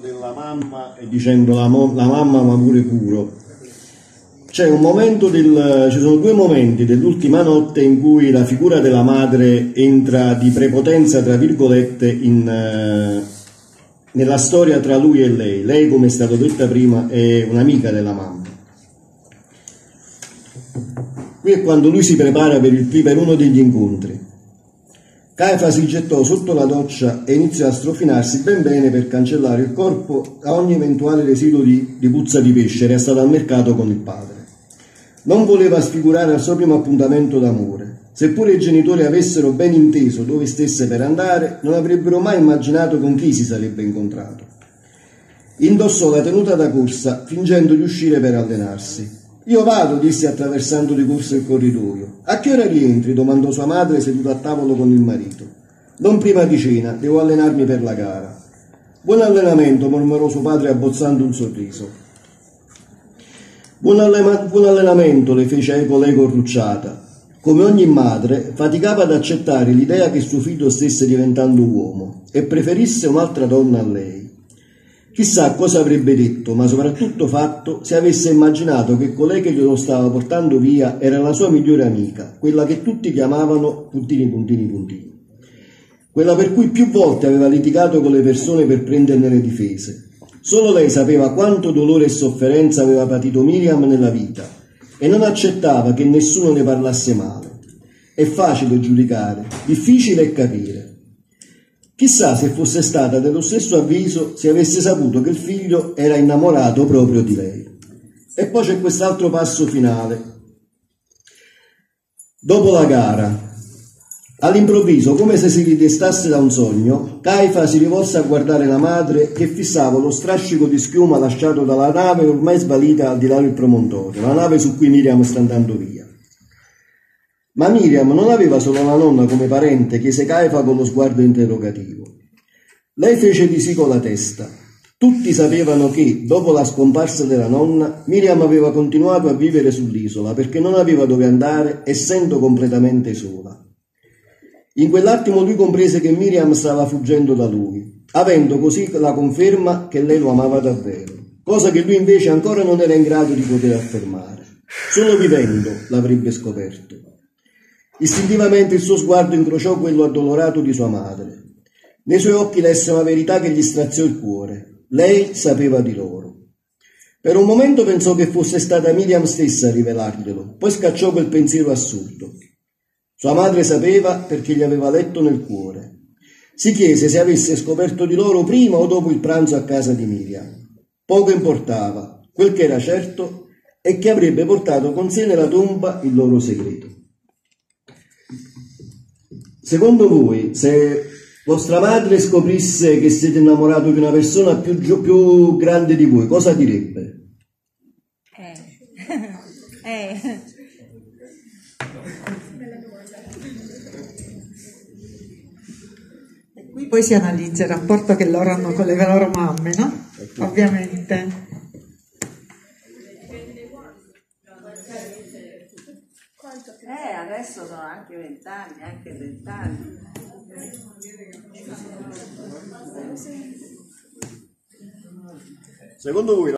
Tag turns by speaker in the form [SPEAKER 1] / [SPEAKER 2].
[SPEAKER 1] della mamma e dicendo la, mo- la mamma ma pure puro. C'è un momento del, ci sono due momenti dell'ultima notte in cui la figura della madre entra di prepotenza, tra virgolette, in, eh, nella storia tra lui e lei. Lei, come è stato detto prima, è un'amica della mamma. Qui è quando lui si prepara per, il, per uno degli incontri. Caifa si gettò sotto la doccia e iniziò a strofinarsi ben bene per cancellare il corpo a ogni eventuale residuo di, di puzza di pesce. Era stato al mercato con il padre. Non voleva sfigurare al suo primo appuntamento d'amore. Seppure i genitori avessero ben inteso dove stesse per andare, non avrebbero mai immaginato con chi si sarebbe incontrato. Indossò la tenuta da corsa, fingendo di uscire per allenarsi. Io vado, disse attraversando di corsa il corridoio. A che ora rientri? domandò sua madre seduta a tavolo con il marito. Non prima di cena, devo allenarmi per la gara. Buon allenamento, mormorò suo padre abbozzando un sorriso. Buon, allema- buon allenamento, le fece eco lei corrucciata. Come ogni madre, faticava ad accettare l'idea che suo figlio stesse diventando uomo e preferisse un'altra donna a lei. Chissà cosa avrebbe detto, ma soprattutto fatto, se avesse immaginato che colei che glielo stava portando via era la sua migliore amica, quella che tutti chiamavano puntini puntini puntini. Quella per cui più volte aveva litigato con le persone per prenderne le difese. Solo lei sapeva quanto dolore e sofferenza aveva patito Miriam nella vita e non accettava che nessuno ne parlasse male. È facile giudicare, difficile capire. Chissà se fosse stata dello stesso avviso se avesse saputo che il figlio era innamorato proprio di lei. E poi c'è quest'altro passo finale. Dopo la gara, all'improvviso, come se si ridestasse da un sogno, Caifa si rivolse a guardare la madre che fissava lo strascico di schiuma lasciato dalla nave ormai sbalita al di là del promontorio, la nave su cui Miriam sta andando via. Ma Miriam non aveva solo la nonna come parente, chiese Caifa con lo sguardo interrogativo. Lei fece di sì con la testa. Tutti sapevano che, dopo la scomparsa della nonna, Miriam aveva continuato a vivere sull'isola perché non aveva dove andare, essendo completamente sola. In quell'attimo lui comprese che Miriam stava fuggendo da lui, avendo così la conferma che lei lo amava davvero, cosa che lui invece ancora non era in grado di poter affermare. Solo vivendo l'avrebbe scoperto. Istintivamente il suo sguardo incrociò quello addolorato di sua madre. Nei suoi occhi lesse una verità che gli straziò il cuore. Lei sapeva di loro. Per un momento pensò che fosse stata Miriam stessa a rivelarglielo, poi scacciò quel pensiero assurdo. Sua madre sapeva perché gli aveva letto nel cuore. Si chiese se avesse scoperto di loro prima o dopo il pranzo a casa di Miriam. Poco importava, quel che era certo è che avrebbe portato con sé nella tomba il loro segreto. Secondo voi, se vostra madre scoprisse che siete innamorato di una persona più, più grande di voi, cosa direbbe?
[SPEAKER 2] Eh. eh.
[SPEAKER 3] E qui poi si analizza il rapporto che loro hanno con le loro mamme, no? Ovviamente.
[SPEAKER 2] Adesso sono anche vent'anni, anche vent'anni.
[SPEAKER 1] Secondo voi